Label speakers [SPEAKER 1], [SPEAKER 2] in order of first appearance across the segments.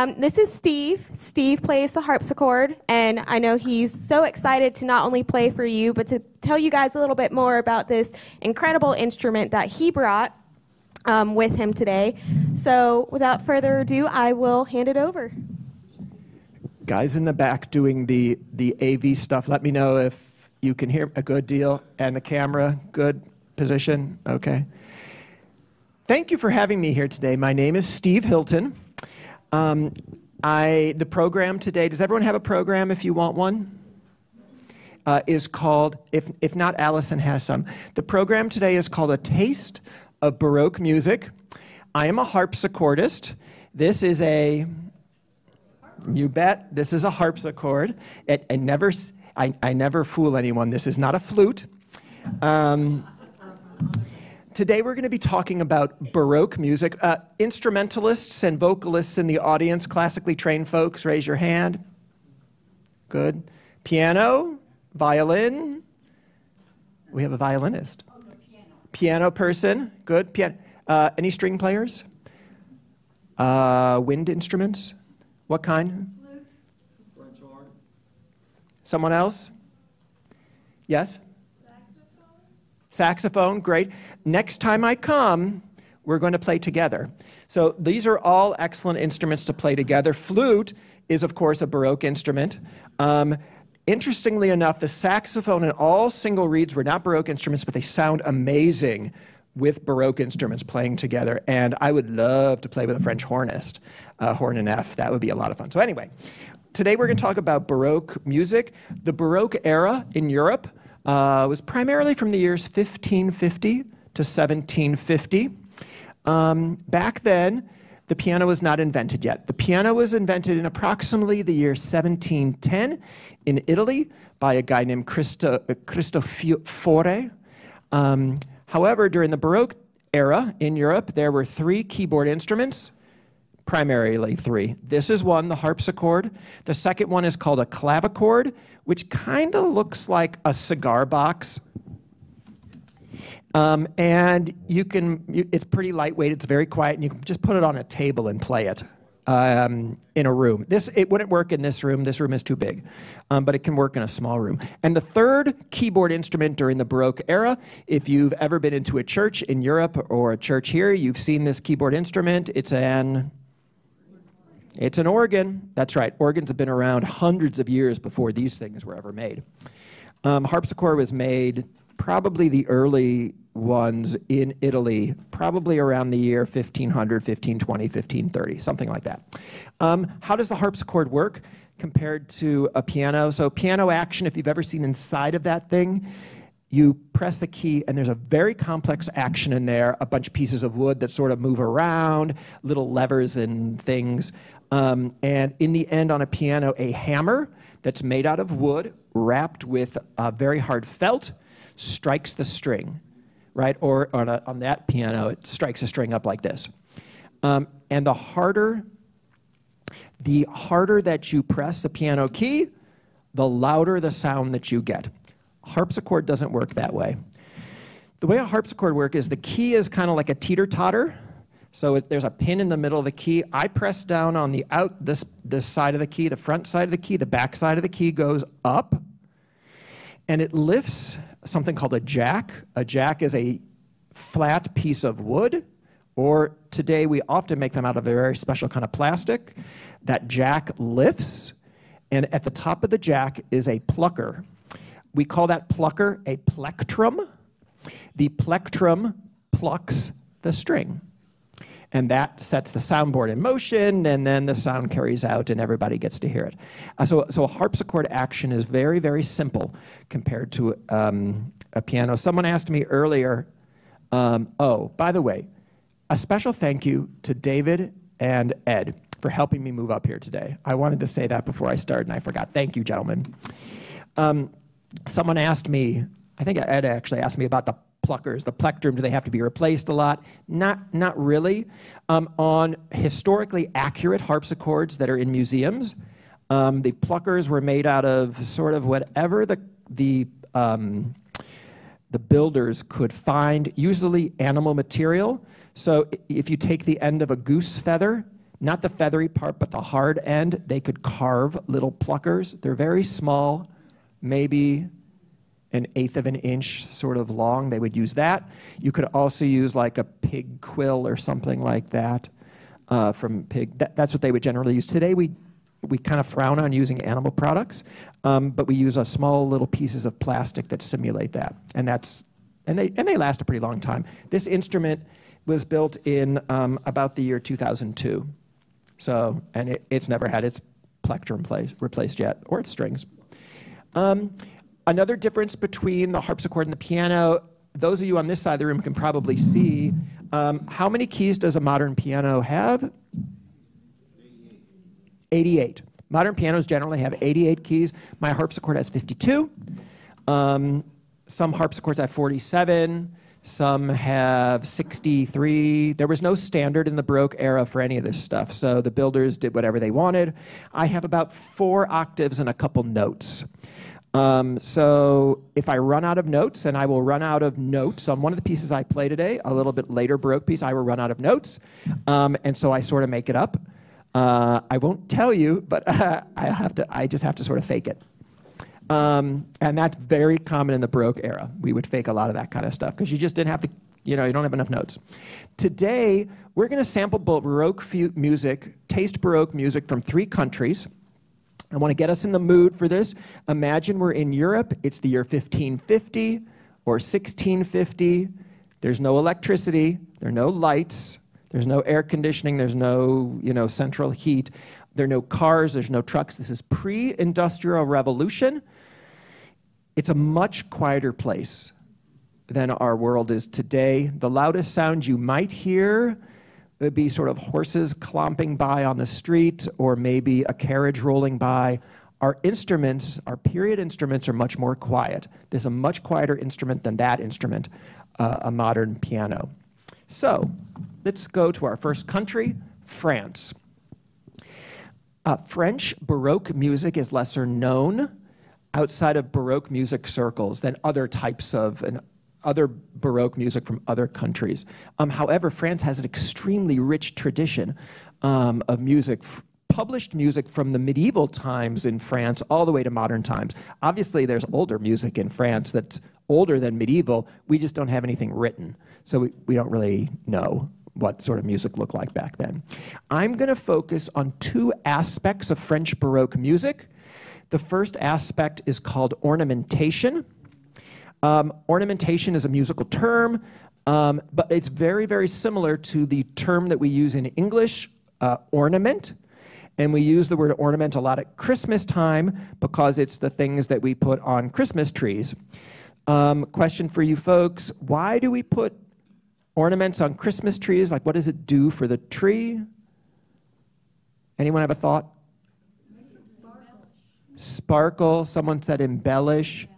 [SPEAKER 1] Um, this is Steve. Steve plays the harpsichord, and I know he's so excited to not only play for you, but to tell you guys a little bit more about this incredible instrument that he brought um, with him today. So, without further ado, I will hand it over.
[SPEAKER 2] Guys in the back doing the, the AV stuff, let me know if you can hear a good deal and the camera, good position, okay. Thank you for having me here today. My name is Steve Hilton. Um, I, the program today, does everyone have a program if you want one? Uh, is called, if, if not, Allison has some. The program today is called A Taste of Baroque Music. I am a harpsichordist. This is a, you bet, this is a harpsichord. It, I, never, I, I never fool anyone. This is not a flute. Um, Today we're going to be talking about Baroque music. Uh, instrumentalists and vocalists in the audience, classically trained folks, raise your hand. Good. Piano, violin. We have a violinist. Oh, piano. piano. person, good. Piano. Uh, any string players? Uh, wind instruments? What kind? Flute. French horn. Someone else? Yes? Saxophone, great. Next time I come, we're going to play together. So these are all excellent instruments to play together. Flute is, of course, a Baroque instrument. Um, interestingly enough, the saxophone and all single reeds were not Baroque instruments, but they sound amazing with Baroque instruments playing together. And I would love to play with a French hornist, uh, horn and F. That would be a lot of fun. So anyway, today we're going to talk about Baroque music. The Baroque era in Europe uh, was primarily from the years 1550 to 1750. Um, back then, the piano was not invented yet. The piano was invented in approximately the year 1710 in Italy by a guy named Cristo, uh, Cristofori. Um, however, during the Baroque era in Europe, there were three keyboard instruments, primarily three. This is one, the harpsichord. The second one is called a clavichord, which kind of looks like a cigar box. Um, and you can, you, it's pretty lightweight, it's very quiet, and you can just put it on a table and play it um, in a room. This, it wouldn't work in this room, this room is too big, um, but it can work in a small room. And the third keyboard instrument during the Baroque era, if you've ever been into a church in Europe or a church here, you've seen this keyboard instrument. It's an it's an organ. That's right. Organs have been around hundreds of years before these things were ever made. Um, harpsichord was made probably the early ones in Italy, probably around the year 1500, 1520, 1530, something like that. Um, how does the harpsichord work compared to a piano? So, piano action, if you've ever seen inside of that thing, you press the key and there's a very complex action in there a bunch of pieces of wood that sort of move around little levers and things um, and in the end, on a piano, a hammer that's made out of wood, wrapped with a very hard felt, strikes the string, right? Or on, a, on that piano, it strikes a string up like this. Um, and the harder, the harder that you press the piano key, the louder the sound that you get. Harpsichord doesn't work that way. The way a harpsichord works is the key is kind of like a teeter totter so it, there's a pin in the middle of the key. I press down on the out this this side of the key, the front side of the key, the back side of the key goes up, and it lifts something called a jack. A jack is a flat piece of wood, or today we often make them out of a very special kind of plastic. That jack lifts, and at the top of the jack is a plucker. We call that plucker a plectrum. The plectrum plucks the string and that sets the soundboard in motion, and then the sound carries out, and everybody gets to hear it. Uh, so, so a harpsichord action is very, very simple compared to um, a piano. Someone asked me earlier, um, oh, by the way, a special thank you to David and Ed for helping me move up here today. I wanted to say that before I started, and I forgot. Thank you, gentlemen. Um, someone asked me, I think Ed actually asked me about the pluckers, the plectrum, do they have to be replaced a lot? Not, not really. Um, on historically accurate harpsichords that are in museums, um, the pluckers were made out of sort of whatever the, the, um, the builders could find, usually animal material. So if you take the end of a goose feather, not the feathery part, but the hard end. They could carve little pluckers. They're very small, maybe an eighth of an inch sort of long. They would use that. You could also use like a pig quill or something like that uh, from pig. That, that's what they would generally use. Today we we kind of frown on using animal products, um, but we use a small little pieces of plastic that simulate that, and that's and they and they last a pretty long time. This instrument was built in um, about the year 2002, so and it, it's never had its plectrum place, replaced yet or its strings. Um, another difference between the harpsichord and the piano. Those of you on this side of the room can probably see um, how many keys does a modern piano have? 88. Modern pianos generally have 88 keys. My harpsichord has 52. Um, some harpsichords have 47. Some have 63. There was no standard in the Baroque era for any of this stuff, so the builders did whatever they wanted. I have about four octaves and a couple notes. Um, so if I run out of notes, and I will run out of notes on one of the pieces I play today, a little bit later Baroque piece, I will run out of notes. Um, and so I sort of make it up. Uh, I won't tell you, but uh, I have to. I just have to sort of fake it. Um, and that's very common in the Baroque era. We would fake a lot of that kind of stuff because you just didn't have the, You know, you don't have enough notes. Today, we're going to sample Baroque music, taste Baroque music from three countries. I want to get us in the mood for this. Imagine we're in Europe. It's the year 1550 or 1650. There's no electricity. There are no lights. There's no air conditioning, there's no, you know, central heat. There are no cars, there's no trucks. This is pre-industrial revolution. It's a much quieter place than our world is today. The loudest sound you might hear would be sort of horses clomping by on the street or maybe a carriage rolling by. Our instruments, our period instruments, are much more quiet. There's a much quieter instrument than that instrument, uh, a modern piano. So let's go to our first country, France. Uh, French Baroque music is lesser known outside of Baroque music circles than other types of and other Baroque music from other countries. Um, however, France has an extremely rich tradition um, of music, published music from the medieval times in France all the way to modern times. Obviously, there's older music in France that's older than medieval. We just don't have anything written. So we, we don't really know what sort of music looked like back then. I'm going to focus on two aspects of French Baroque music. The first aspect is called ornamentation. Um, ornamentation is a musical term, um, but it's very, very similar to the term that we use in English, uh, ornament. And we use the word ornament a lot at Christmas time because it's the things that we put on Christmas trees. Um, question for you folks why do we put ornaments on Christmas trees, like what does it do for the tree? Anyone have a thought? Sparkle. Sparkle. Someone said embellish.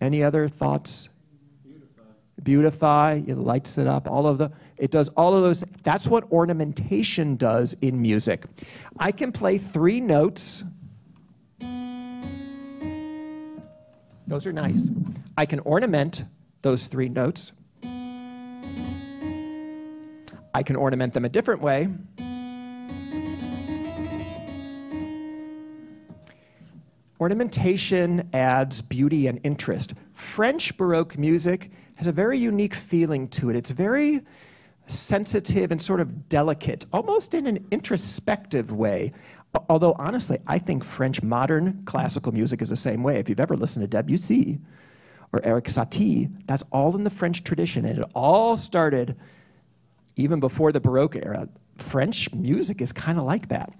[SPEAKER 2] Any other thoughts? Beautify. Beautify. It lights it up. All of the. It does all of those. That's what ornamentation does in music. I can play three notes. Those are nice. I can ornament those three notes. I can ornament them a different way. Ornamentation adds beauty and interest. French Baroque music has a very unique feeling to it. It's very sensitive and sort of delicate, almost in an introspective way. Although, honestly, I think French modern classical music is the same way. If you've ever listened to Debussy or Erik Satie, that's all in the French tradition. And it all started even before the Baroque era, French music is kind of like that.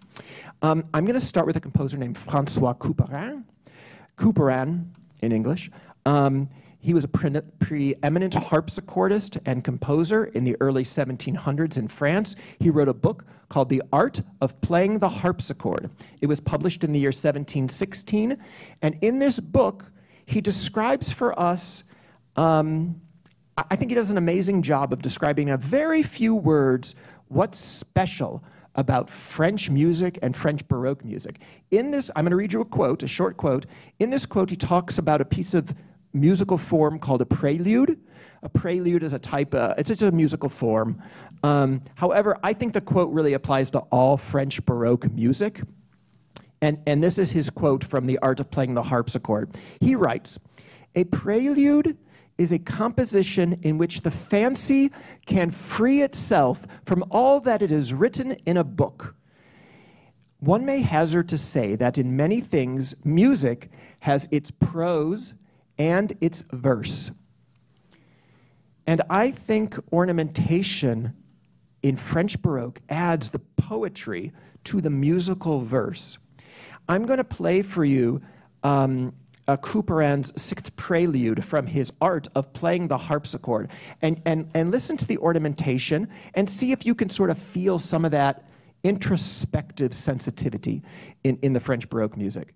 [SPEAKER 2] Um, I'm going to start with a composer named Francois Couperin. Couperin, in English. Um, he was a pre preeminent harpsichordist and composer in the early 1700s in France. He wrote a book called The Art of Playing the Harpsichord. It was published in the year 1716. And in this book, he describes for us um, I think he does an amazing job of describing in a very few words what's special about French music and French Baroque music. In this, I'm going to read you a quote, a short quote. In this quote, he talks about a piece of musical form called a prelude. A prelude is a type, of, it's just a musical form. Um, however, I think the quote really applies to all French Baroque music. And, and this is his quote from The Art of Playing the Harpsichord. He writes A prelude is a composition in which the fancy can free itself from all that it is written in a book. One may hazard to say that in many things, music has its prose and its verse. And I think ornamentation in French Baroque adds the poetry to the musical verse. I'm going to play for you um, uh, Couperin's sixth prelude from his art of playing the harpsichord. And, and, and listen to the ornamentation and see if you can sort of feel some of that introspective sensitivity in, in the French Baroque music.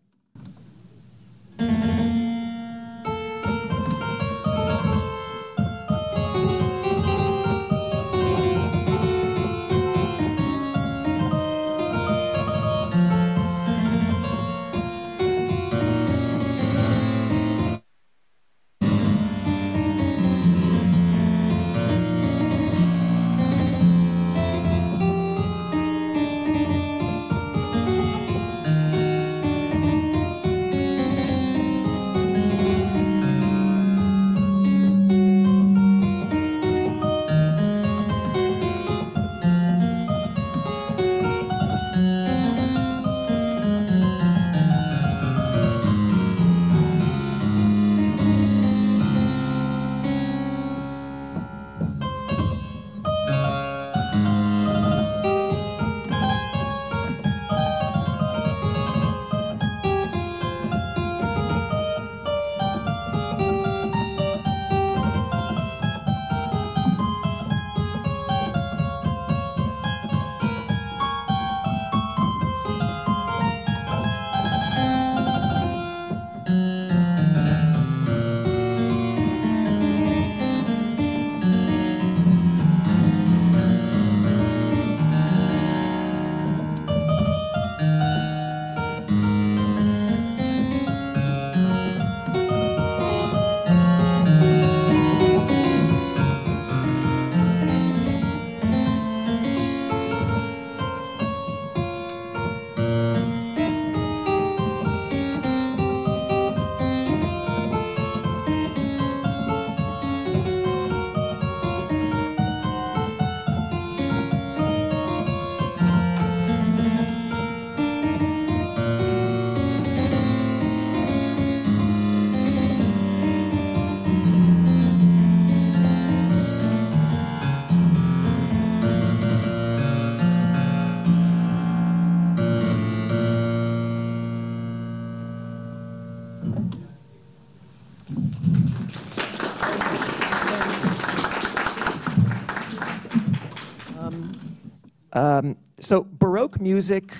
[SPEAKER 2] Um, so Baroque music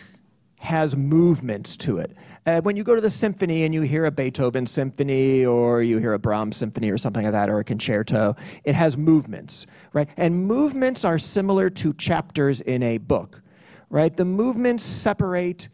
[SPEAKER 2] has movements to it. Uh, when you go to the symphony and you hear a Beethoven symphony or you hear a Brahms symphony or something like that or a concerto, it has movements, right? And movements are similar to chapters in a book, right? The movements separate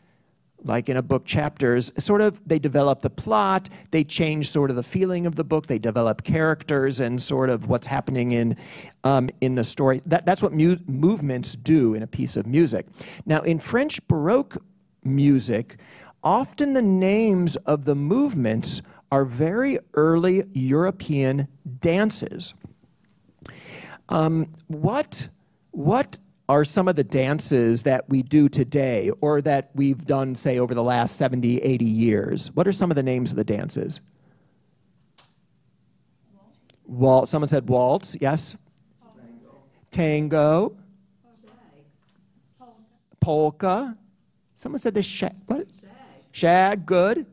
[SPEAKER 2] like in a book chapters sort of they develop the plot they change sort of the feeling of the book they develop characters and sort of what's happening in um, in the story. That, that's what movements do in a piece of music. Now in french baroque music often the names of the movements are very early european dances. Um, what what are some of the dances that we do today or that we've done, say, over the last 70, 80 years? What are some of the names of the dances? Waltz. Someone said waltz, yes? Tango. Tango. Polka. Someone said the shag. What? Shag. Shag, good.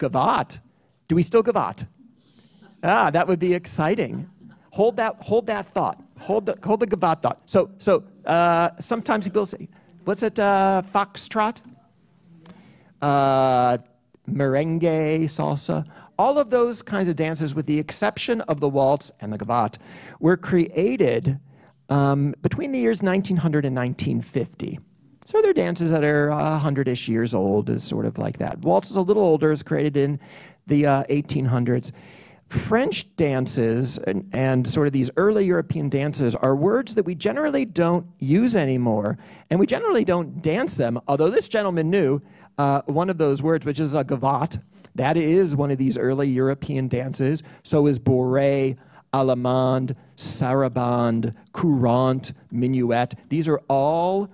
[SPEAKER 2] Gavotte. Do we still gavotte? Ah, that would be exciting. Hold that, hold that thought. Hold the, hold the thought. So, so uh, sometimes people say, what's it, uh, foxtrot? Uh, merengue, salsa. All of those kinds of dances, with the exception of the waltz and the gavotte, were created um, between the years 1900 and 1950. So they're dances that are 100-ish years old, is sort of like that. Waltz is a little older, is created in the uh, 1800s. French dances and, and, sort of these early European dances are words that we generally don't use anymore, and we generally don't dance them, although this gentleman knew uh, one of those words, which is a gavotte. That is one of these early European dances. So is bourrée, allemande, sarabande, courante, minuet. These are all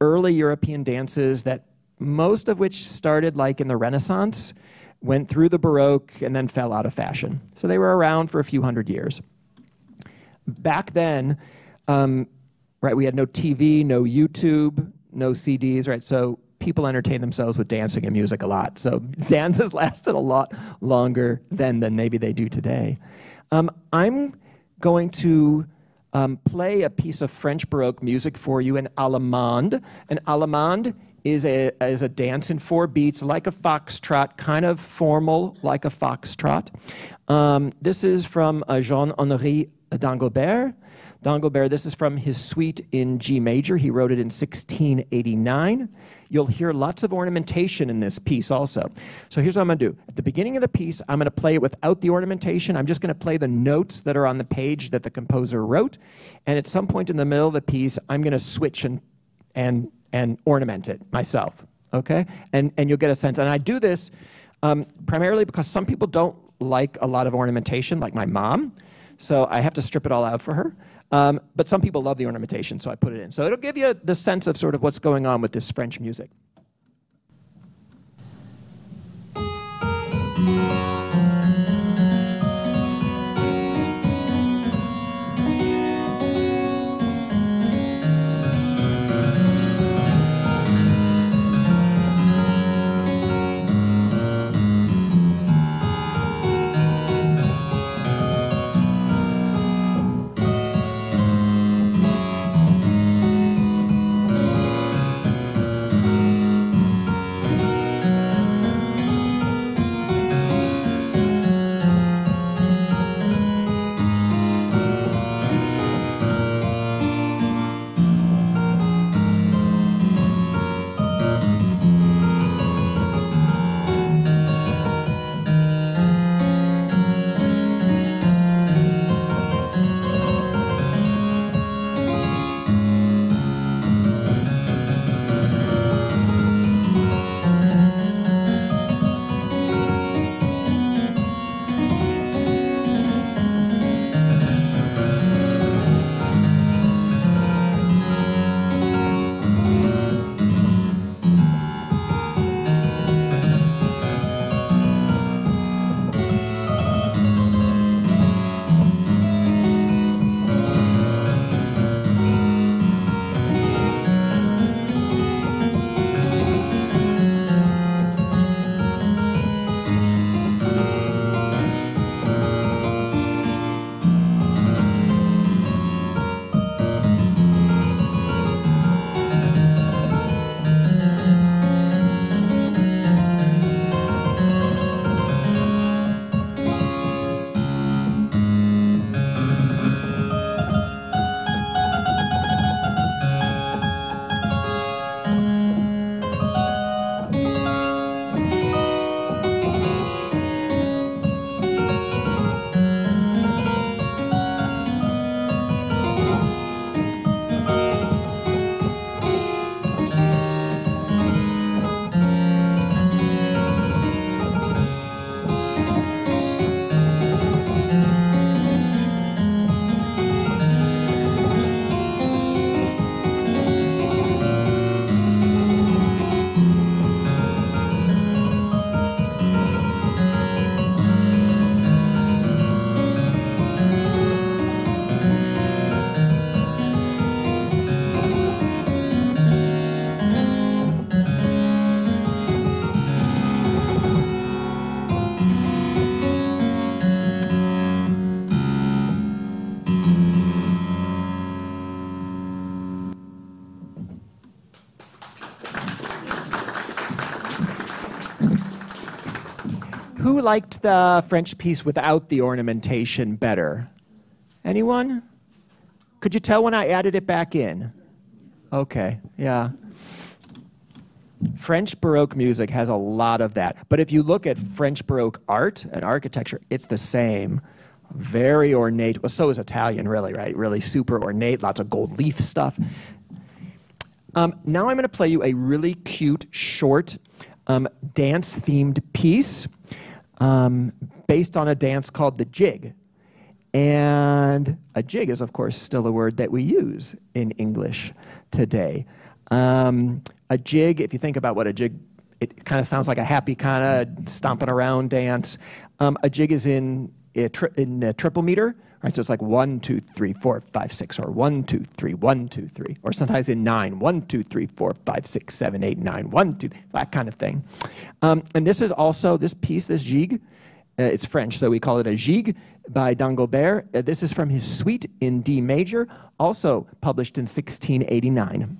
[SPEAKER 2] early European dances that most of which started like in the Renaissance went through the Baroque, and then fell out of fashion. So they were around for a few hundred years. Back then, um, right, we had no TV, no YouTube, no CDs, right? So people entertained themselves with dancing and music a lot. So dances lasted a lot longer then than maybe they do today. Um, I'm going to um, play a piece of French Baroque music for you in allemande. An allemande is a, is a dance in four beats, like a foxtrot, kind of formal, like a foxtrot. Um, this is from uh, Jean-Henri d'Anglebert. D'Anglebert, this is from his suite in G major. He wrote it in 1689. You'll hear lots of ornamentation in this piece also. So here's what I'm going to do. At the beginning of the piece, I'm going to play it without the ornamentation. I'm just going to play the notes that are on the page that the composer wrote. And at some point in the middle of the piece, I'm going to switch and, and and ornament it myself, okay? And, and you'll get a sense. And I do this um, primarily because some people don't like a lot of ornamentation, like my mom. So I have to strip it all out for her. Um, but some people love the ornamentation, so I put it in. So it'll give you the sense of sort of what's going on with this French music. Who liked the French piece without the ornamentation better? Anyone? Could you tell when I added it back in? Okay, yeah. French Baroque music has a lot of that. But if you look at French Baroque art and architecture, it's the same. Very ornate. Well, so is Italian, really, right? Really super ornate, lots of gold leaf stuff. Um, now I'm going to play you a really cute, short, um, dance themed piece um, based on a dance called the jig. And a jig is, of course, still a word that we use in English today. Um, a jig, if you think about what a jig, it kind of sounds like a happy kind of stomping around dance. Um, a jig is in a, in a triple meter, right? So it's like one, two, three, four, five, six, or one, two, three, one, two, three, or sometimes in nine, one, two, three, four, five, six, seven, eight, nine, one, two, that kind of thing. Um, and this is also this piece, this jig. Uh, it's French, so we call it a gigue by d'Anglebert. Uh, this is from his suite in D major, also published in 1689.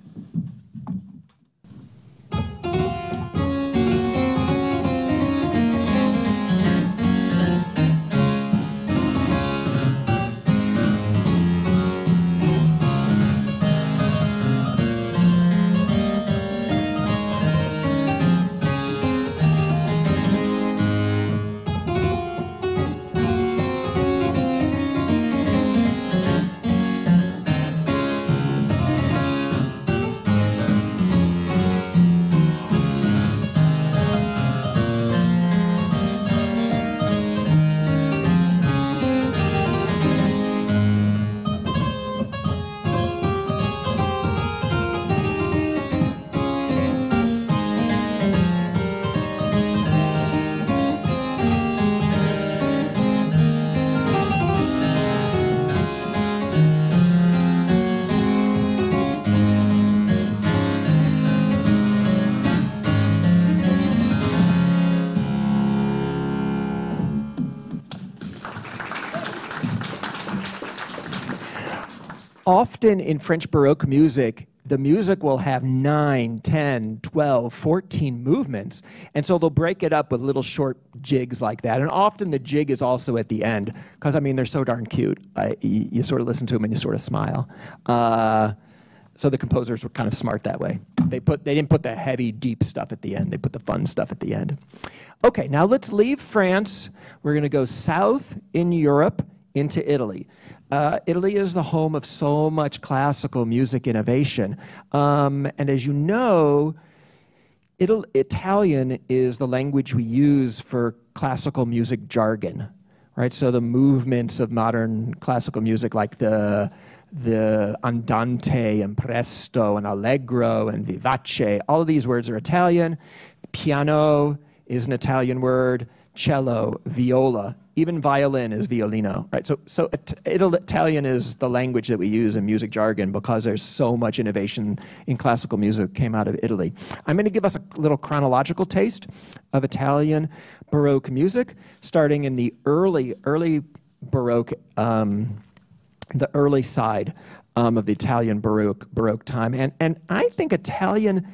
[SPEAKER 2] Often in French Baroque music, the music will have 9, 10, 12, 14 movements. And so they'll break it up with little short jigs like that. And often the jig is also at the end, because I mean, they're so darn cute. You, you, sort of listen to them and you sort of smile. Uh, so the composers were kind of smart that way. They, put, they didn't put the heavy, deep stuff at the end, they put the fun stuff at the end. Okay, now let's leave France. We're going to go south in Europe into Italy. Uh, Italy is the home of so much classical music innovation. Um, and as you know, Ital Italian is the language we use for classical music jargon, right? So the movements of modern classical music, like the the andante and presto and allegro and vivace, all of these words are Italian. Piano is an Italian word. Cello, viola even violin is violino, right? So, so Italian is the language that we use in music jargon because there's so much innovation in classical music came out of Italy. I'm going to give us a little chronological taste of Italian Baroque music, starting in the early, early Baroque, um, the early side um, of the Italian Baroque, Baroque time. And, and I think Italian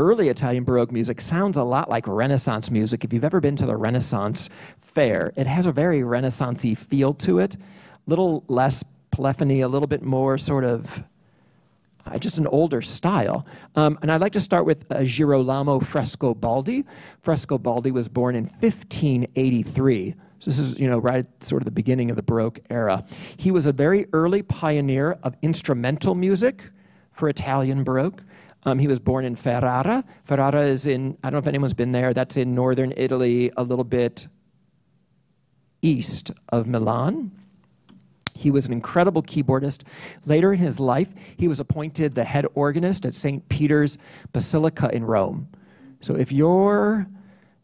[SPEAKER 2] early Italian Baroque music sounds a lot like Renaissance music. If you've ever been to the Renaissance fair. It has a very Renaissancey feel to it, a little less polyphony, a little bit more sort of uh, just an older style. Um, and I'd like to start with uh, Girolamo Frescobaldi. Frescobaldi was born in 1583. So this is, you know, right at sort of the beginning of the Baroque era. He was a very early pioneer of instrumental music for Italian Baroque. Um, he was born in Ferrara. Ferrara is in, I don't know if anyone's been there, that's in northern Italy, a little bit east of Milan. He was an incredible keyboardist. Later in his life, he was appointed the head organist at St. Peter's Basilica in Rome. So if you're,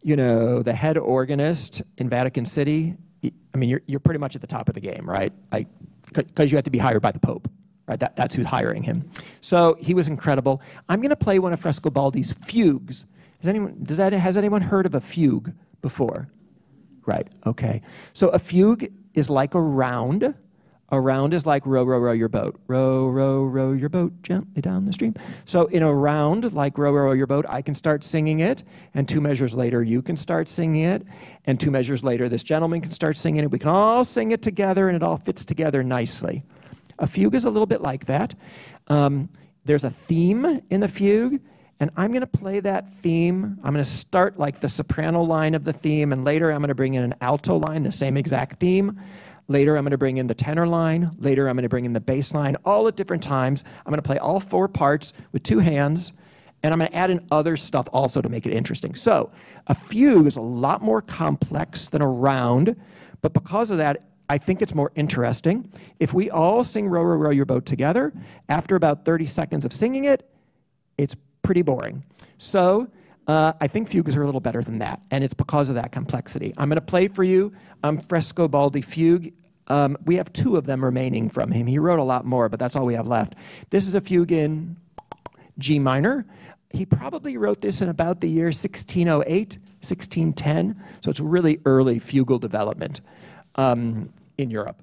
[SPEAKER 2] you know, the head organist in Vatican City, I mean, you're, you're pretty much at the top of the game, right? Because you have to be hired by the Pope, right? That, that's who's hiring him. So he was incredible. I'm going to play one of Frescobaldi's fugues. Has anyone, does that, has anyone heard of a fugue before? Right, okay. So a fugue is like a round. A round is like row, row, row your boat. Row, row, row your boat gently down the stream. So in a round, like row, row, row your boat, I can start singing it, and two measures later, you can start singing it, and two measures later, this gentleman can start singing it. We can all sing it together, and it all fits together nicely. A fugue is a little bit like that. Um, there's a theme in the fugue, And I'm going to play that theme. I'm going to start like the soprano line of the theme, and later I'm going to bring in an alto line, the same exact theme. Later, I'm going to bring in the tenor line. Later, I'm going to bring in the bass line, all at different times. I'm going to play all four parts with two hands, and I'm going to add in other stuff also to make it interesting. So, a fugue is a lot more complex than a round, but because of that, I think it's more interesting. If we all sing Row, Row, Row Your Boat together, after about 30 seconds of singing it, it's pretty boring. So, uh, I think fugues are a little better than that, and it's because of that complexity. I'm going to play for you um, Frescobaldi Fugue. Um, we have two of them remaining from him. He wrote a lot more, but that's all we have left. This is a fugue in G minor. He probably wrote this in about the year 1608, 1610, so it's really early fugal development um, in Europe.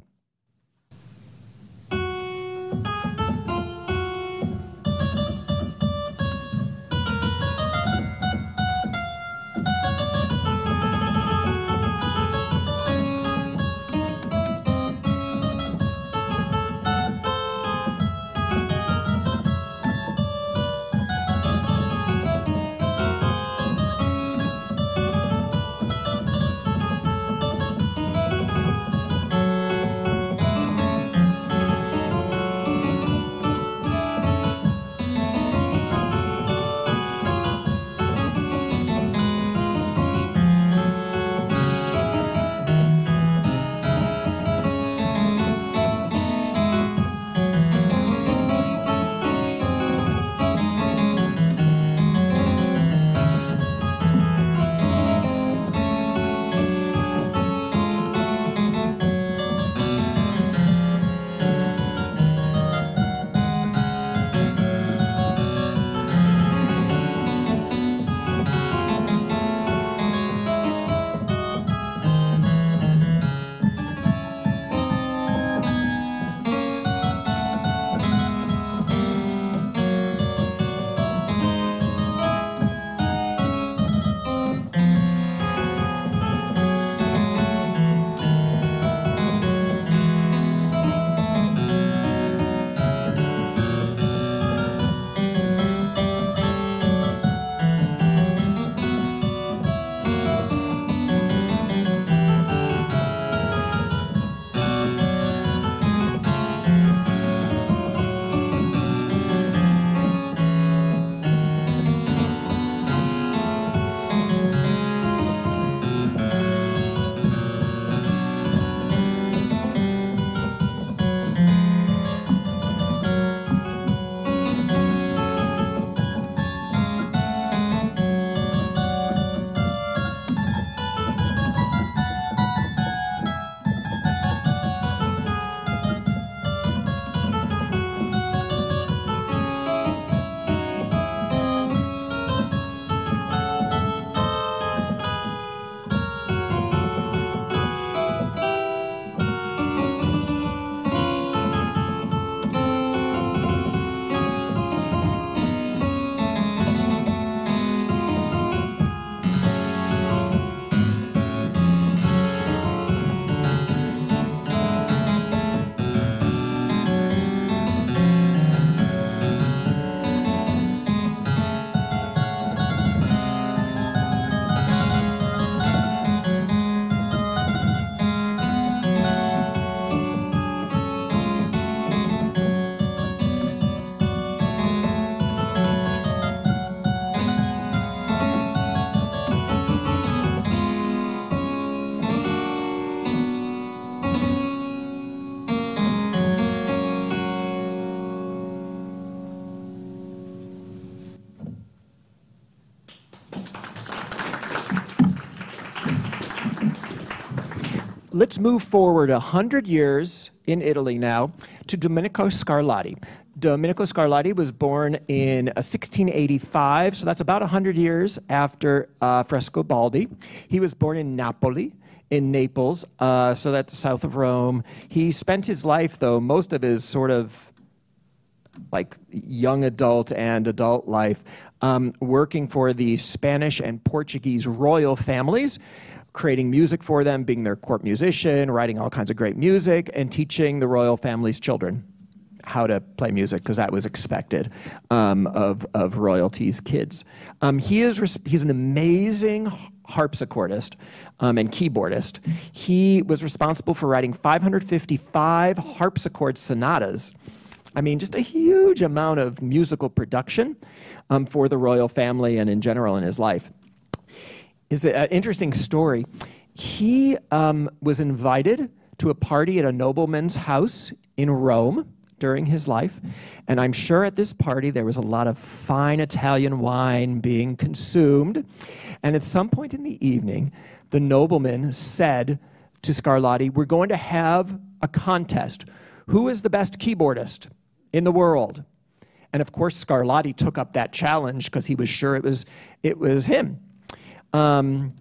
[SPEAKER 2] Let's move forward 100 years in Italy now to Domenico Scarlatti. Domenico Scarlatti was born in 1685, so that's about 100 years after uh, Frescobaldi. He was born in Napoli, in Naples, uh, so that's south of Rome. He spent his life, though, most of his sort of like young adult and adult life, um, working for the Spanish and Portuguese royal families creating music for them, being their court musician, writing all kinds of great music, and teaching the royal family's children. how to play music because that was expected um, of, of royalties' kids. Um, he is he's an amazing harpsichordist um, and keyboardist. He was responsible for writing 555 harpsichord sonatas. I mean, just a huge amount of musical production um, for the royal family and in general in his life. Is an interesting story. He um, was invited to a party at a nobleman's house in Rome during his life. And I'm sure at this party there was a lot of fine Italian wine being consumed. And at some point in the evening, the nobleman said to Scarlatti, We're going to have a contest. Who is the best keyboardist in the world? And of course, Scarlatti took up that challenge because he was sure it was, it was him. Um,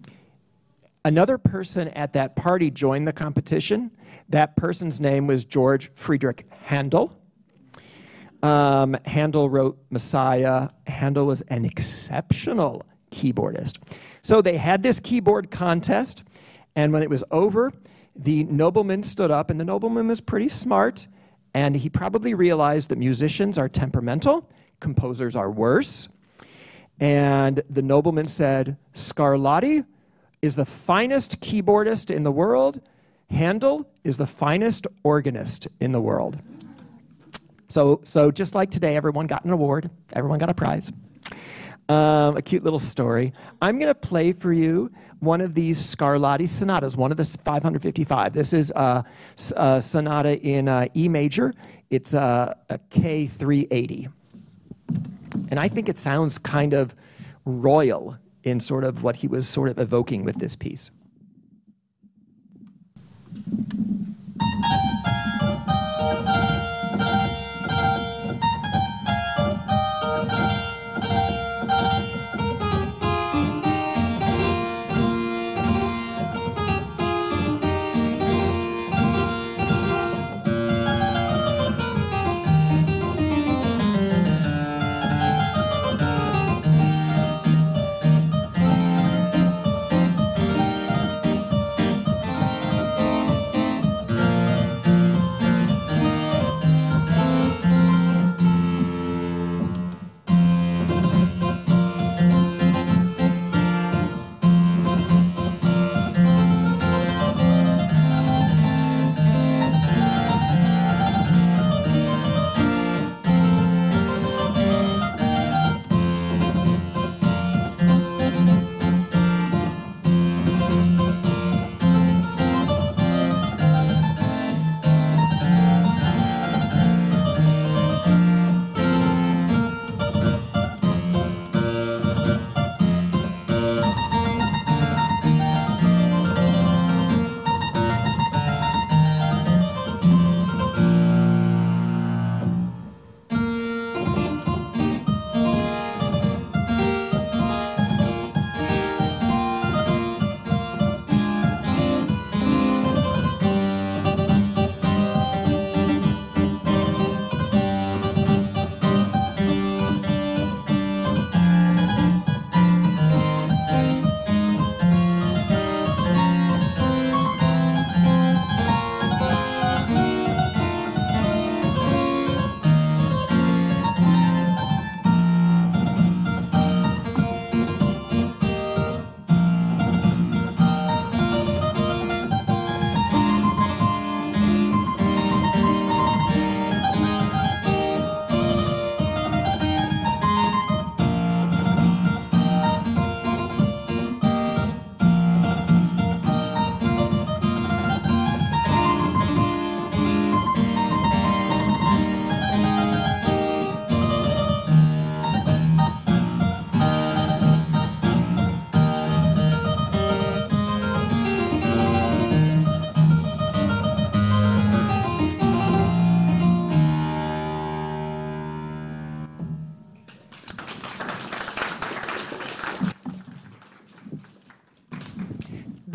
[SPEAKER 2] another person at that party joined the competition. That person's name was George Friedrich Handel. Um, Handel wrote Messiah. Handel was an exceptional keyboardist. So they had this keyboard contest, and when it was over, the nobleman stood up, and the nobleman was pretty smart, and he probably realized that musicians are temperamental, composers are worse. And the nobleman said, Scarlatti is the finest keyboardist in the world. Handel is the finest organist in the world. So, so just like today, everyone got an award, everyone got a prize. Um, a cute little story. I'm going to play for you one of these Scarlatti sonatas, one of the 555. This is a, a sonata in uh, E major. It's a, a K380. And I think it sounds kind of royal in sort of what he was sort of evoking with this piece.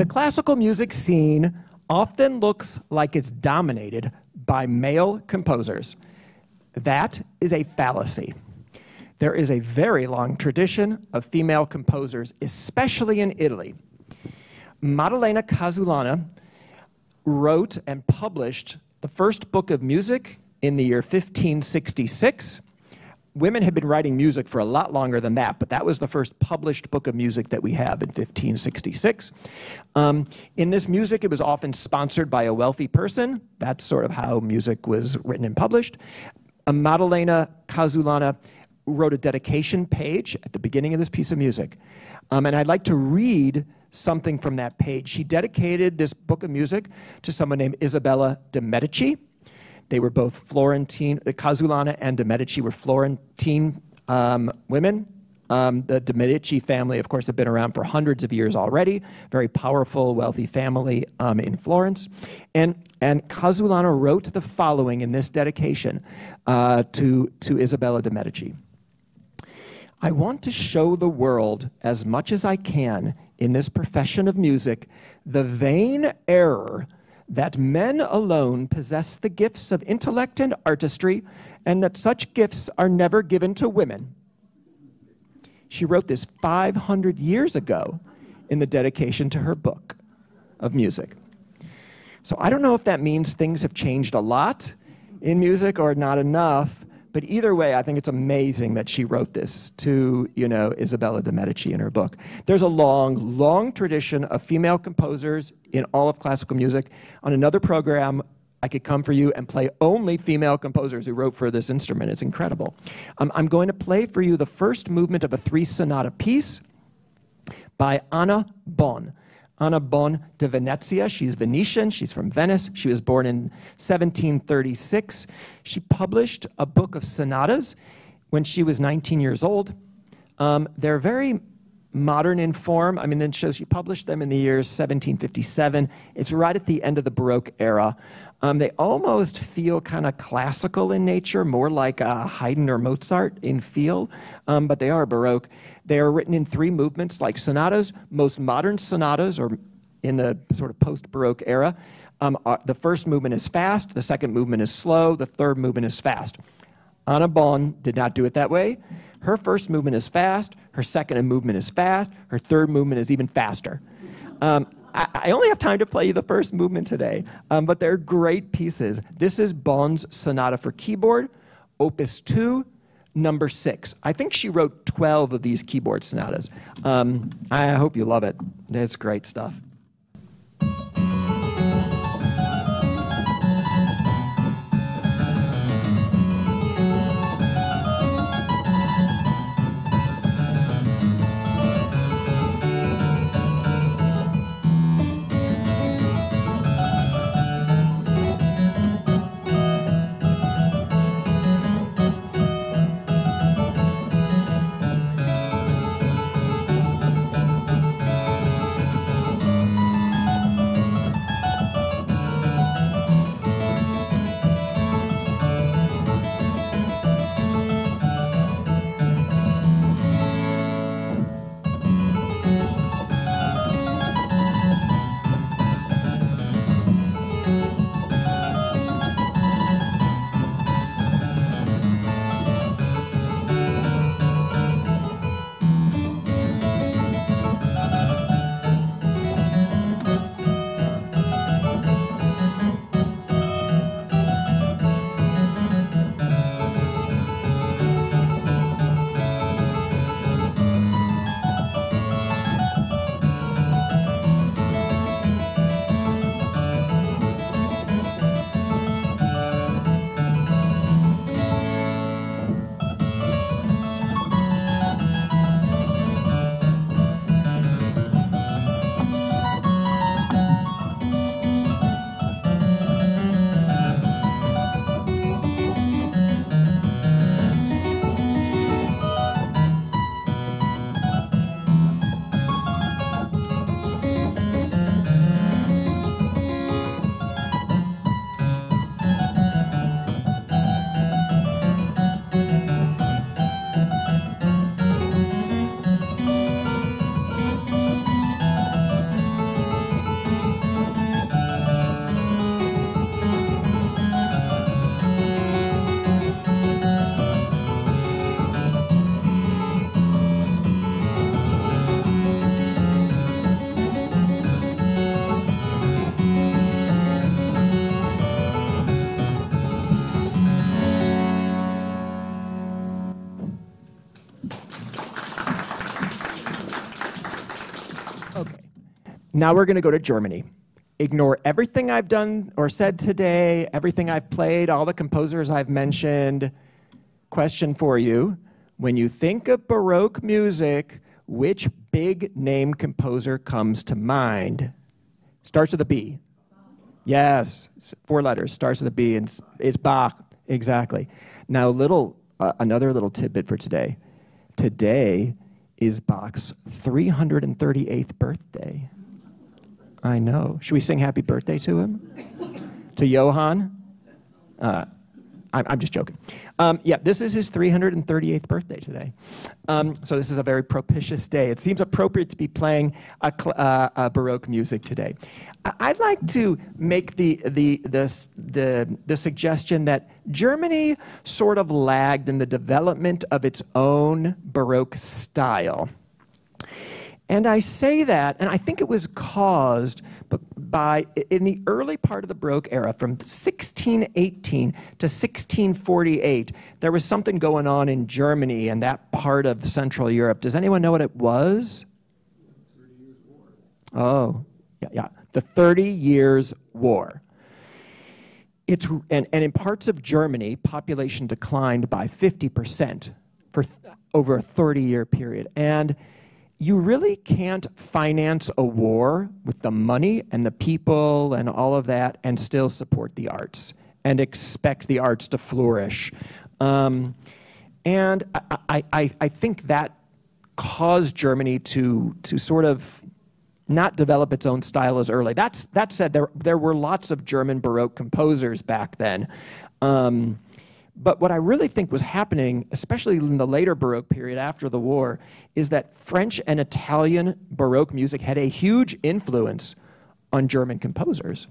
[SPEAKER 2] Classical music scene often looks like it's dominated by male composers. That is a fallacy. There is a very long tradition of female composers, especially in Italy. Maddalena Casulana wrote and published the first book of music in the year 1566. Women had been writing music for a lot longer than that, but that was the first published book of music that we have in 1566. Um, in this music, it was often sponsored by a wealthy person. That's sort of how music was written and published. Uh, Maddalena Casulana wrote a dedication page at the beginning of this piece of music. Um, and I'd like to read something from that page. She dedicated this book of music to someone named Isabella de Medici. They were both Florentine, uh, Casulana and de Medici were Florentine um, women. Um, the de Medici family, of course, have been around for hundreds of years already. Very powerful, wealthy family um, in Florence. And, and Casulana wrote the following in this dedication uh, to, to Isabella de Medici. I want to show the world as much as I can in this profession of music the vain error that men alone possess the gifts of intellect and artistry, and that such gifts are never given to women. She wrote this 500 years ago in the dedication to her book of music. So I don't know if that means things have changed a lot in music or not enough, but either way, I think it's amazing that she wrote this to, you know, Isabella de Medici in her book. There's a long, long tradition of female composers in all of classical music. On another program, I could come for you and play only female composers who wrote for this instrument. It's incredible. Um, I'm going to play for you the first movement of a three sonata piece by Anna Bon. Anna Bon de Venezia. She's Venetian. She's from Venice. She was born in 1736. She published a book of sonatas when she was 19 years old. Um, they're very modern in form. I mean, then shows she published them in the years 1757. It's right at the end of the Baroque era. Um, they almost feel kind of classical in nature, more like uh, Haydn or Mozart in feel, um, but they are Baroque. They are written in three movements like sonatas. Most modern sonatas, or in the sort of post Baroque era, um, are, the first movement is fast, the second movement is slow, the third movement is fast. Anna Bon did not do it that way. Her first movement is fast, her second movement is fast, her third movement is even faster. Um, I, only have time to play you the first movement today, um, but they're great pieces. This is Bon's Sonata for Keyboard, Opus 2, number 6. I think she wrote 12 of these keyboard sonatas. Um, I hope you love it. It's great stuff. Now we're going to go to Germany. Ignore everything I've done or said today, everything I've played, all the composers I've mentioned. Question for you. When you think of Baroque music, which big name composer comes to mind? Starts with a B. Yes, four letters, starts with a B, and it's Bach. Exactly. Now, little, uh, another little tidbit for today. Today is Bach's 338th birthday. I know. Should we sing happy birthday to him? to Johann? Uh, I'm, I'm, just joking. Um, yeah, this is his 338th birthday today. Um, so this is a very propitious day. It seems appropriate to be playing a, uh, a Baroque music today. I'd like to make the, the, the, the, the suggestion that Germany sort of lagged in the development of its own Baroque style. And I say that, and I think it was caused by, in the early part of the Baroque era, from 1618 to 1648, there was something going on in Germany and that part of Central Europe. Does anyone know what it was? Oh, yeah, yeah. The Thirty Years' War. It's, and, and in parts of Germany, population declined by 50% for over a 30 year period. And you really can't finance a war with the money and the people and all of that and still support the arts and expect the arts to flourish. Um, and I, I, I think that caused Germany to, to sort of not develop its own style as early. That's, that said, there, there were lots of German Baroque composers back then. Um, but what I really think was happening, especially in the later Baroque period after the war, is that French and Italian Baroque music had a huge influence on German composers.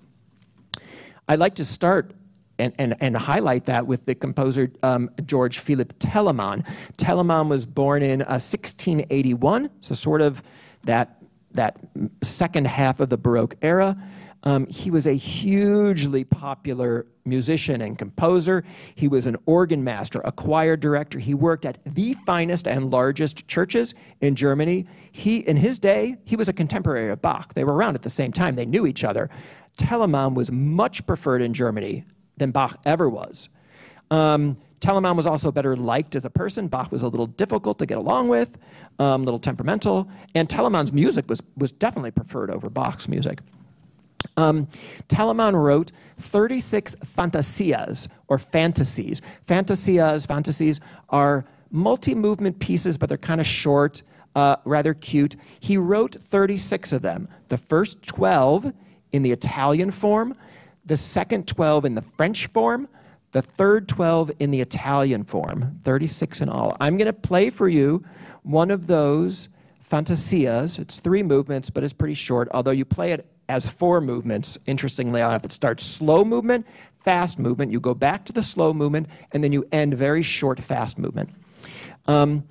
[SPEAKER 2] I'd like to start and, and, and highlight that with the composer um, George Philipp Telemann. Telemann was born in uh, 1681, so sort of that, that second half of the Baroque era. Um, he was a hugely popular musician and composer. He was an organ master, a choir director. He worked at the finest and largest churches in Germany. He, in his day, he was a contemporary of Bach. They were around at the same time. They knew each other. Telemann was much preferred in Germany than Bach ever was. Um, Telemann was also better liked as a person. Bach was a little difficult to get along with, a um, little temperamental, and Telemann's music was, was definitely preferred over Bach's music. Um, Telemann wrote 36 fantasias or fantasies. Fantasias, fantasies are multi movement pieces, but they're kind of short, uh, rather cute. He wrote 36 of them. The first 12 in the Italian form, the second 12 in the French form, the third 12 in the Italian form, 36 in all. I'm going to play for you one of those fantasias. It's three movements, but it's pretty short, although you play it as four movements, interestingly enough. It starts slow movement, fast movement, you go back to the slow movement, and then you end very short, fast movement. Um,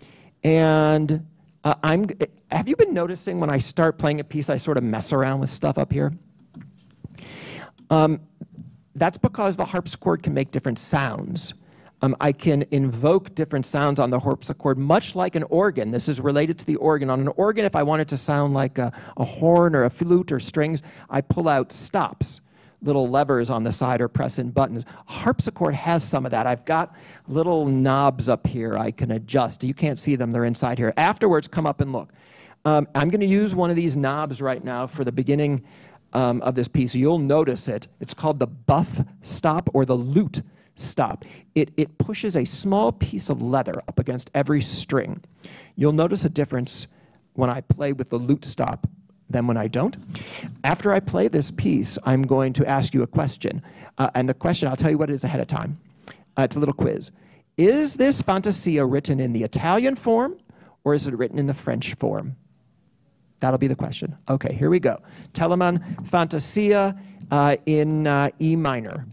[SPEAKER 2] and uh, I'm, have you been noticing when I start playing a piece, I sort of mess around with stuff up here? Um, that's because the harpsichord can make different sounds um, I can invoke different sounds on the harpsichord, much like an organ. This is related to the organ. On an organ, if I want it to sound like a, a horn or a flute or strings, I pull out stops, little levers on the side or press in buttons. Harpsichord has some of that. I've got little knobs up here I can adjust. You can't see them, they're inside here. Afterwards, come up and look. Um, I'm going to use one of these knobs right now for the beginning um, of this piece. You'll notice it. It's called the buff stop or the lute stop. It, it pushes a small piece of leather up against every string. You'll notice a difference when I play with the lute stop than when I don't. After I play this piece, I'm going to ask you a question. Uh, and the question, I'll tell you what it is ahead of time. Uh, it's a little quiz. Is this Fantasia written in the Italian form or is it written in the French form? That'll be the question. Okay, here we go. Telemann Fantasia uh, in uh, E minor.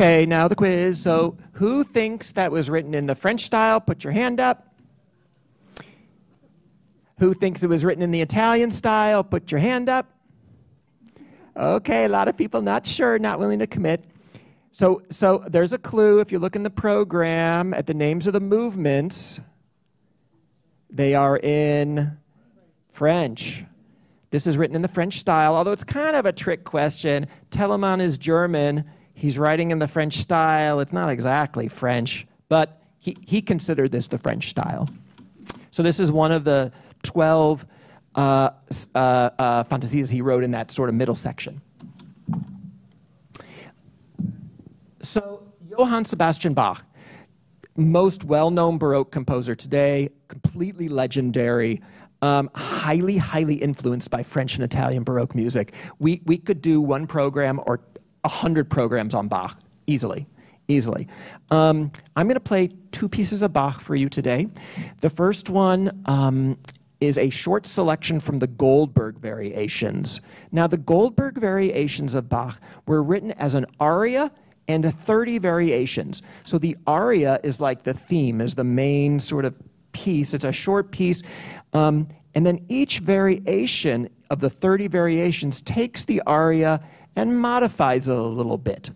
[SPEAKER 2] Okay, now the quiz. So, who thinks that was written in the French style? Put your hand up. Who thinks it was written in the Italian style? Put your hand up. Okay, a lot of people not sure, not willing to commit. So, so there's a clue. If you look in the program at the names of the movements, they are in French. This is written in the French style, although it's kind of a trick question. Telemann is German. He's writing in the French style. It's not exactly French, but he, he considered this the French style. So this is one of the 12 uh, uh, uh, he wrote in that sort of middle section. So Johann Sebastian Bach, most well-known Baroque composer today, completely legendary, um, highly, highly influenced by French and Italian Baroque music. We, we could do one program or a hundred programs on Bach easily, easily. Um, I'm going to play two pieces of Bach for you today. The first one um, is a short selection from the Goldberg variations. Now, the Goldberg variations of Bach were written as an aria and a 30 variations. So the aria is like the theme, is the main sort of piece. It's a short piece. Um, and then each variation of the 30 variations takes the aria and modifies it a little bit.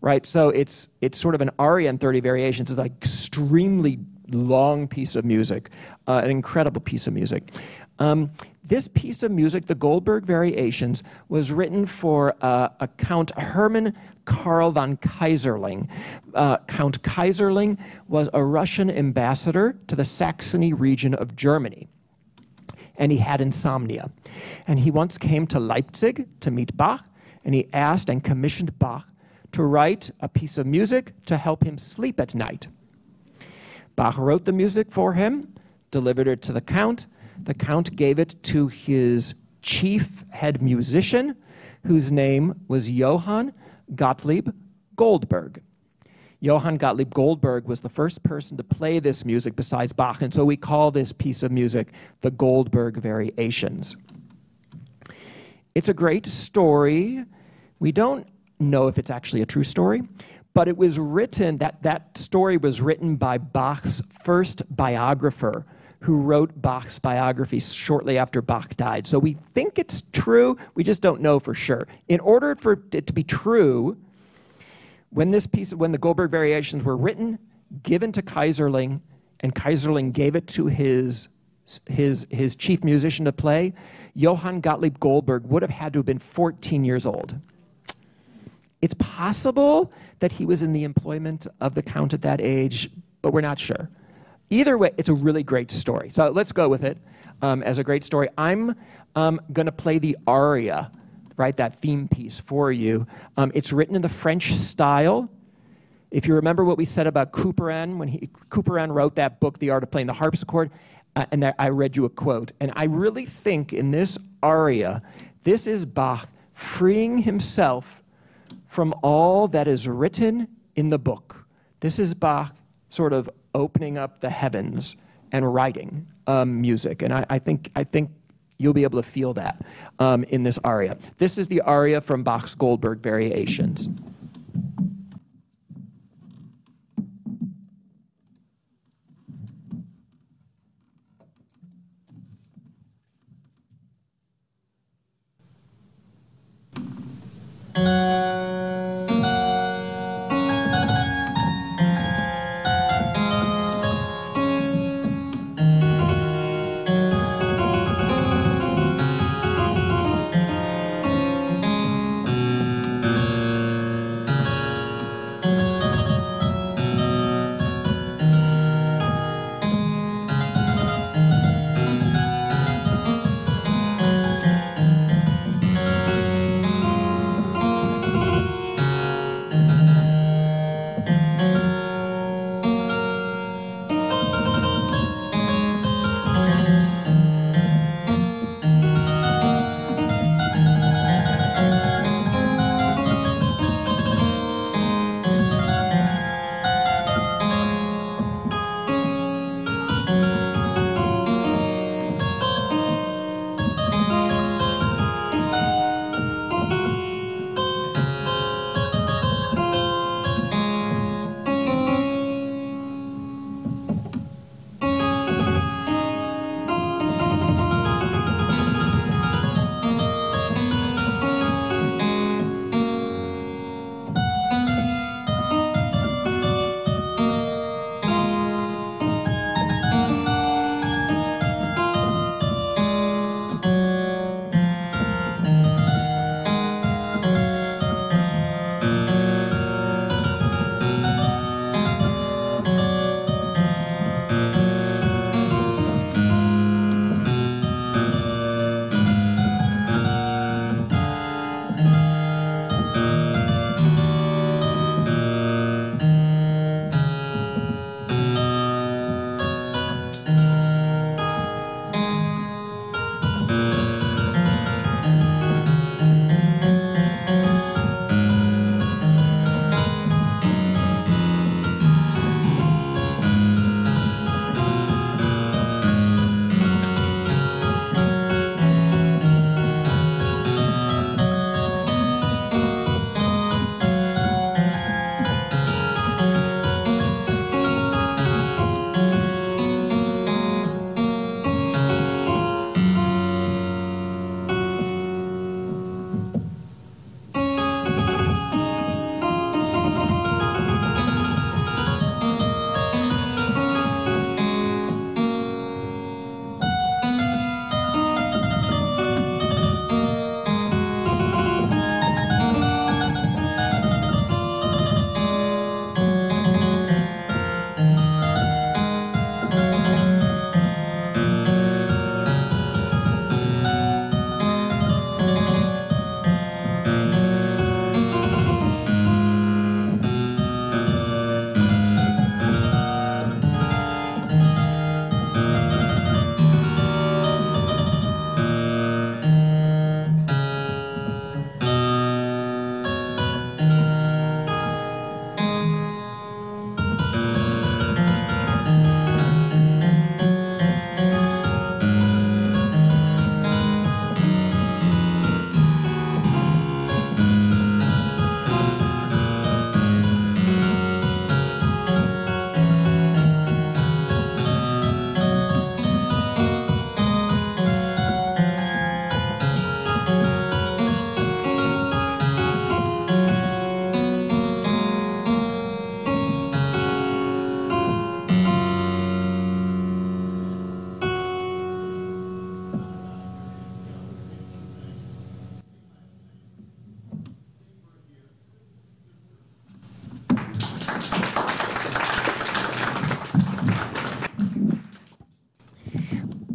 [SPEAKER 2] Right? So it's it's sort of an aria in 30 variations. It's an extremely long piece of music, uh, an incredible piece of music. Um, this piece of music, the Goldberg Variations, was written for uh, a Count Hermann Karl von Keyserlingk. Uh, Count Keyserlingk was a Russian ambassador to the Saxony region of Germany. And he had insomnia. And he once came to Leipzig to meet Bach, and he asked and commissioned Bach to write a piece of music to help him sleep at night. Bach wrote the music for him, delivered it to the Count. The Count gave it to his chief head musician, whose name was Johann Gottlieb Goldberg. Johann Gottlieb Goldberg was the first person to play this music besides Bach, and so we call this piece of music the Goldberg Variations. It's a great story. We don't know if it's actually a true story, but it was written, that, that story was written by Bach's first biographer, who wrote Bach's biography shortly after Bach died. So we think it's true, we just don't know for sure. In order for it to be true, when this piece, when the Goldberg variations were written, given to Keyserlingk, and Keyserlingk gave it to his, his, his chief musician to play, Johann Gottlieb Goldberg would have had to have been 14 years old. It's possible that he was in the employment of the count at that age, but we're not sure. Either way, it's a really great story. So let's go with it um, as a great story. I'm um, going to play the aria, right, that theme piece for you. Um, it's written in the French style. If you remember what we said about Couperin, when he, Couperin wrote that book, The Art of Playing the Harpsichord, and I read you a quote. And I really think in this aria, this is Bach freeing himself from all that is written in the book. This is Bach sort of opening up the heavens and writing um, music. And I, I, think, I think you'll be able to feel that um, in this aria. This is the aria from Bach's Goldberg Variations. Música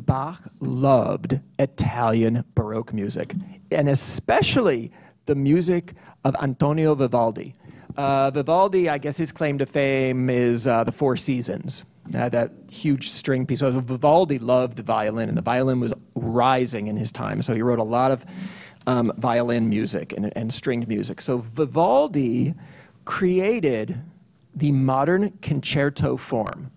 [SPEAKER 2] Bach loved Italian Baroque music, and especially the music of Antonio Vivaldi. Uh, Vivaldi, I guess his claim to fame is uh, the Four Seasons, uh, that huge string piece. So Vivaldi loved the violin, and the violin was rising in his time. So he wrote a lot of um, violin music and, and stringed music. So Vivaldi created the modern concerto form.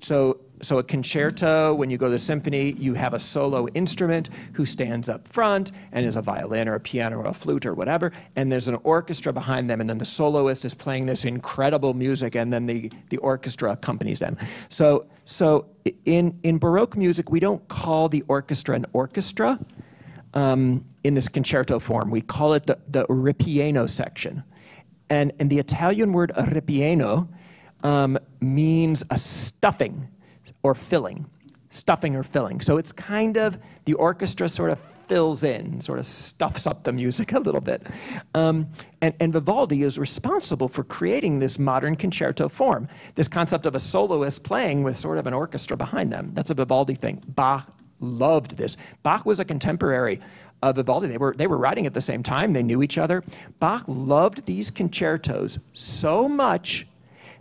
[SPEAKER 2] So so a concerto, when you go to the symphony, you have a solo instrument who stands up front and is a violin or a piano or a flute or whatever, and there's an orchestra behind them, and then the soloist is playing this incredible music, and then the, the orchestra accompanies them. So, so in, in Baroque music, we don't call the orchestra an orchestra um, in this concerto form. We call it the, the ripieno section. And, and the Italian word ripieno um, means a stuffing or filling, stuffing or filling. So it's kind of the orchestra sort of fills in, sort of stuffs up the music a little bit. Um, and, and, Vivaldi is responsible for creating this modern concerto form, this concept of a soloist playing with sort of an orchestra behind them. That's a Vivaldi thing. Bach loved this. Bach was a contemporary of Vivaldi. They were, they were writing at the same time, they knew each other. Bach loved these concertos so much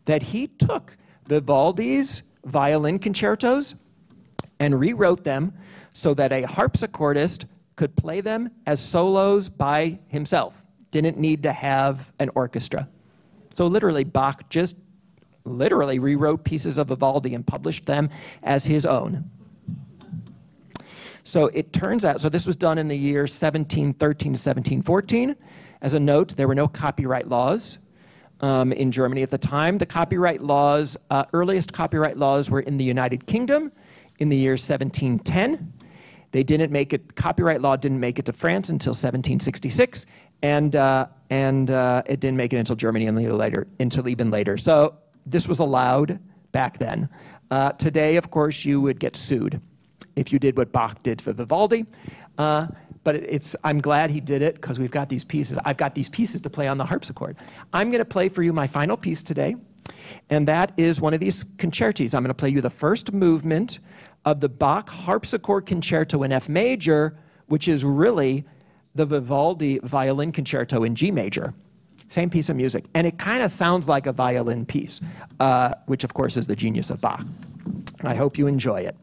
[SPEAKER 2] that he took Vivaldi's violin concertos and rewrote them so that a harpsichordist could play them as solos by himself. Didn't need to have an orchestra. So literally, Bach just literally rewrote pieces of Vivaldi and published them as his own. So it turns out, so this was done in the year 1713 to 1714. As a note, there were no copyright laws um, in Germany at the time. The copyright laws, uh, earliest copyright laws were in the United Kingdom in the year 1710. They didn't make it, copyright law didn't make it to France until 1766, and, uh, and uh, it didn't make it until Germany until later, until even later. So this was allowed back then. Uh, today, of course, you would get sued if you did what Bach did for Vivaldi. Uh, but it's, I'm glad he did it because we've got these pieces. I've got these pieces to play on the harpsichord. I'm going to play for you my final piece today, and that is one of these concertis. I'm going to play you the first movement of the Bach harpsichord concerto in F major, which is really the Vivaldi violin concerto in G major. Same piece of music. And it kind of sounds like a violin piece, uh, which of course is the genius of Bach. I hope you enjoy it.